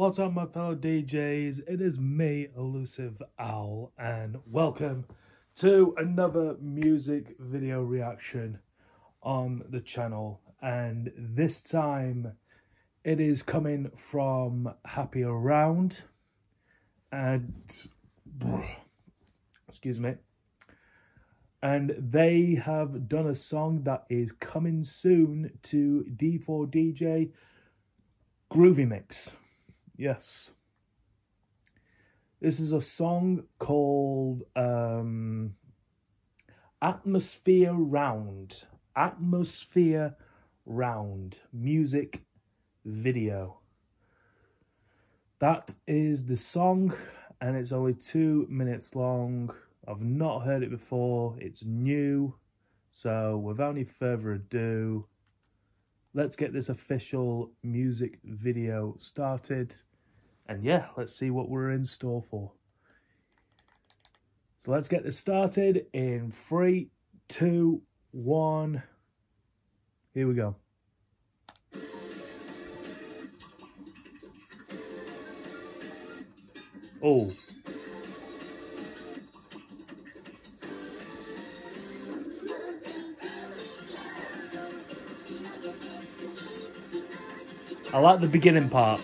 What's up, my fellow DJs? It is me, Elusive Owl, and welcome to another music video reaction on the channel. And this time, it is coming from Happy Around, and excuse me. And they have done a song that is coming soon to D4DJ Groovy Mix. Yes. This is a song called um, Atmosphere Round. Atmosphere Round. Music video. That is the song, and it's only two minutes long. I've not heard it before. It's new. So, without any further ado, let's get this official music video started. And yeah, let's see what we're in store for. So let's get this started in three, two, one. Here we go. Oh. I like the beginning part.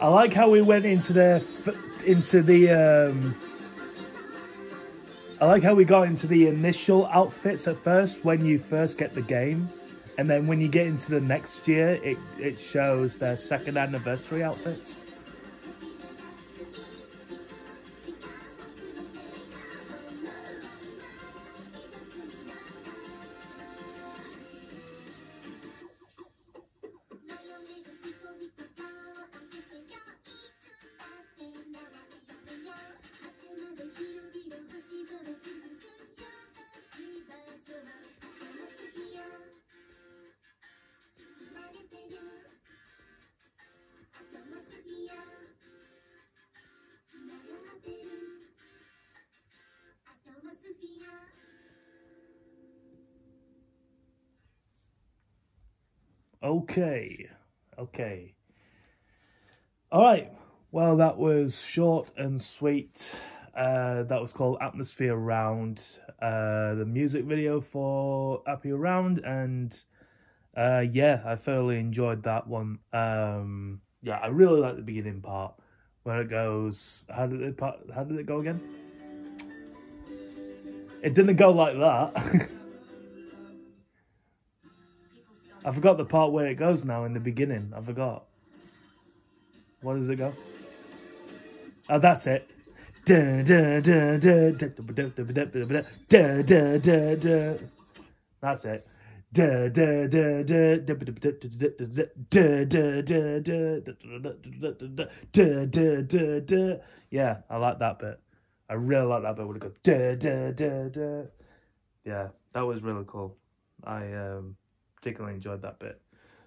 I like how we went into the into the. Um, I like how we got into the initial outfits at first when you first get the game, and then when you get into the next year, it it shows their second anniversary outfits. Okay, okay. All right. Well, that was short and sweet. Uh, that was called Atmosphere Round. Uh, the music video for Happy Around, and uh, yeah, I thoroughly enjoyed that one. Um, yeah, I really like the beginning part where it goes. How did it? Part how did it go again? It didn't go like that. I forgot the part where it goes now in the beginning. I forgot. What does it go? Oh, that's it. That's it. Yeah, I like that bit. I really like that bit when it goes. Yeah, that was really cool. I um particularly enjoyed that bit.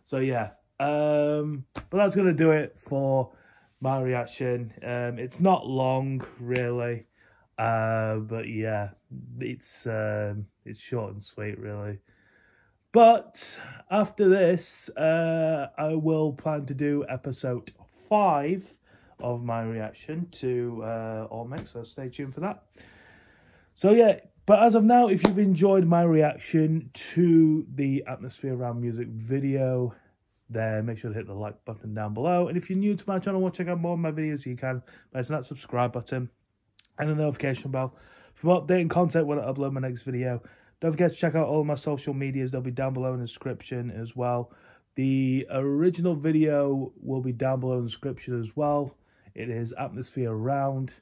So yeah, um, but that's gonna do it for my reaction. Um, it's not long really, uh, but yeah, it's um, it's short and sweet really. But after this, uh, I will plan to do episode five of my reaction to uh, Alt so stay tuned for that. So yeah, but as of now, if you've enjoyed my reaction to the Atmosphere Around Music video, then make sure to hit the like button down below. And if you're new to my channel want to check out more of my videos, you can by hitting that subscribe button and the notification bell for more updating content when I upload my next video. Don't forget to check out all my social medias. They'll be down below in the description as well. The original video will be down below in the description as well. It is Atmosphere Round.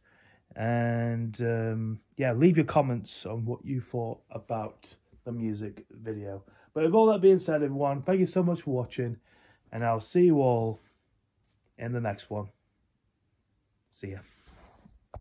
And um, yeah, leave your comments on what you thought about the music video. But with all that being said, everyone, thank you so much for watching. And I'll see you all in the next one. See ya.